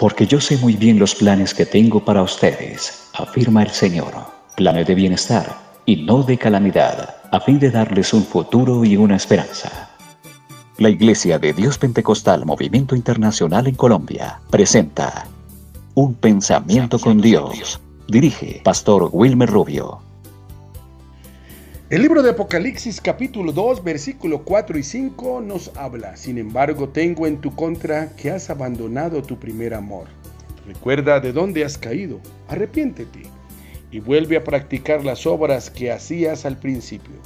Porque yo sé muy bien los planes que tengo para ustedes, afirma el Señor, planes de bienestar y no de calamidad, a fin de darles un futuro y una esperanza. La Iglesia de Dios Pentecostal Movimiento Internacional en Colombia presenta Un Pensamiento con Dios. Dirige Pastor Wilmer Rubio. El libro de Apocalipsis capítulo 2 versículo 4 y 5 nos habla, sin embargo tengo en tu contra que has abandonado tu primer amor. Recuerda de dónde has caído, arrepiéntete y vuelve a practicar las obras que hacías al principio.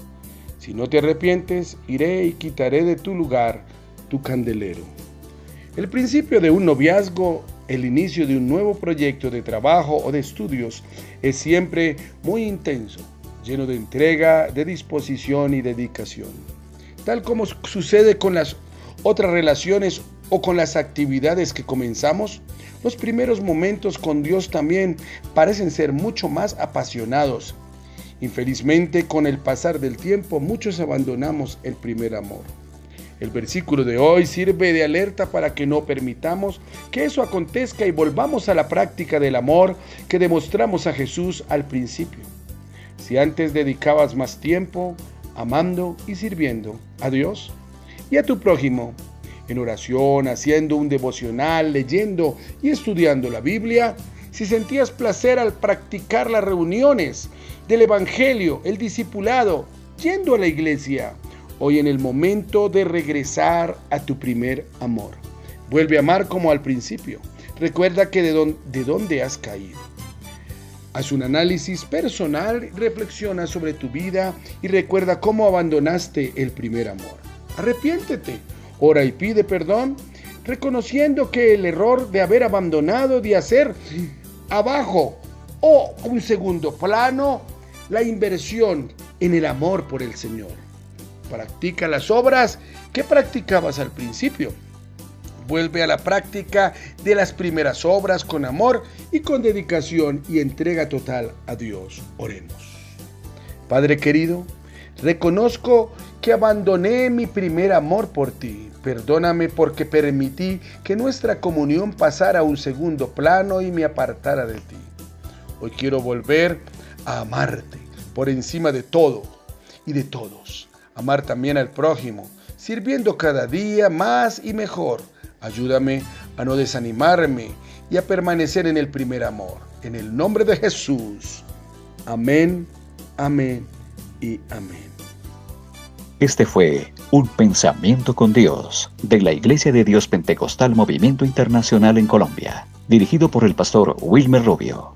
Si no te arrepientes, iré y quitaré de tu lugar tu candelero. El principio de un noviazgo, el inicio de un nuevo proyecto de trabajo o de estudios es siempre muy intenso lleno de entrega, de disposición y dedicación. Tal como sucede con las otras relaciones o con las actividades que comenzamos, los primeros momentos con Dios también parecen ser mucho más apasionados. Infelizmente, con el pasar del tiempo, muchos abandonamos el primer amor. El versículo de hoy sirve de alerta para que no permitamos que eso acontezca y volvamos a la práctica del amor que demostramos a Jesús al principio. Si antes dedicabas más tiempo amando y sirviendo a Dios y a tu prójimo, en oración, haciendo un devocional, leyendo y estudiando la Biblia, si sentías placer al practicar las reuniones del Evangelio, el discipulado, yendo a la iglesia, hoy en el momento de regresar a tu primer amor. Vuelve a amar como al principio. Recuerda que de, de dónde has caído. Haz un análisis personal, reflexiona sobre tu vida y recuerda cómo abandonaste el primer amor. Arrepiéntete, ora y pide perdón, reconociendo que el error de haber abandonado, de hacer abajo o un segundo plano, la inversión en el amor por el Señor. Practica las obras que practicabas al principio Vuelve a la práctica de las primeras obras con amor y con dedicación y entrega total a Dios. Oremos. Padre querido, reconozco que abandoné mi primer amor por ti. Perdóname porque permití que nuestra comunión pasara a un segundo plano y me apartara de ti. Hoy quiero volver a amarte por encima de todo y de todos. Amar también al prójimo, sirviendo cada día más y mejor Ayúdame a no desanimarme y a permanecer en el primer amor. En el nombre de Jesús. Amén, amén y amén. Este fue Un Pensamiento con Dios de la Iglesia de Dios Pentecostal Movimiento Internacional en Colombia, dirigido por el pastor Wilmer Rubio.